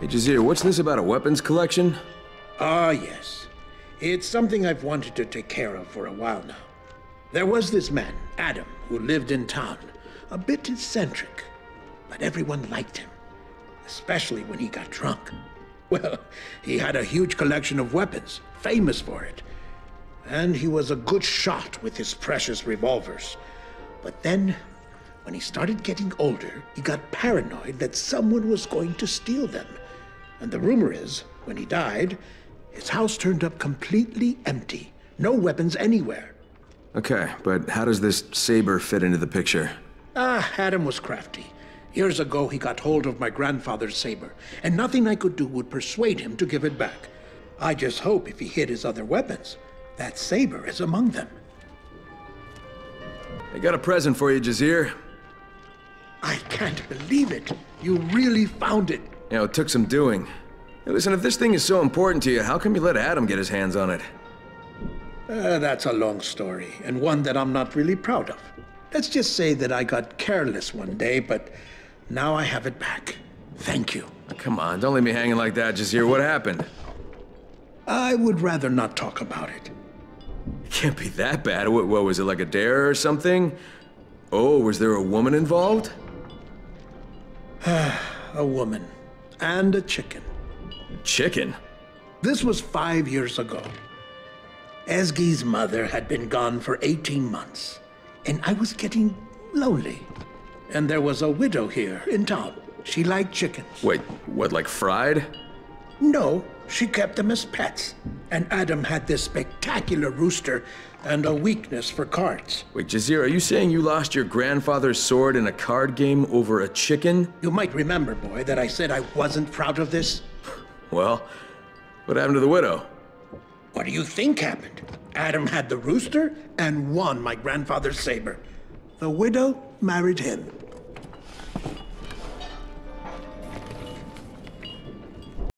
Hey, what's this about a weapons collection? Ah, yes. It's something I've wanted to take care of for a while now. There was this man, Adam, who lived in town. A bit eccentric, but everyone liked him, especially when he got drunk. Well, he had a huge collection of weapons, famous for it. And he was a good shot with his precious revolvers. But then, when he started getting older, he got paranoid that someone was going to steal them. And the rumor is, when he died, his house turned up completely empty. No weapons anywhere. Okay, but how does this saber fit into the picture? Ah, Adam was crafty. Years ago, he got hold of my grandfather's saber, and nothing I could do would persuade him to give it back. I just hope if he hid his other weapons, that saber is among them. I got a present for you, Jazir. I can't believe it. You really found it. You know, it took some doing. Hey, listen, if this thing is so important to you, how come you let Adam get his hands on it? Uh, that's a long story, and one that I'm not really proud of. Let's just say that I got careless one day, but now I have it back. Thank you. Come on, don't leave me hanging like that, Jazir. What happened? I would rather not talk about it. It can't be that bad. What, what was it, like a dare or something? Oh, was there a woman involved? A woman and a chicken. Chicken? This was five years ago. Esgi's mother had been gone for 18 months, and I was getting lonely. And there was a widow here in town. She liked chickens. Wait, what, like fried? No, she kept them as pets. And Adam had this spectacular rooster and a weakness for cards. Wait, Jazir, are you saying you lost your grandfather's sword in a card game over a chicken? You might remember, boy, that I said I wasn't proud of this. Well, what happened to the widow? What do you think happened? Adam had the rooster and won my grandfather's saber. The widow married him.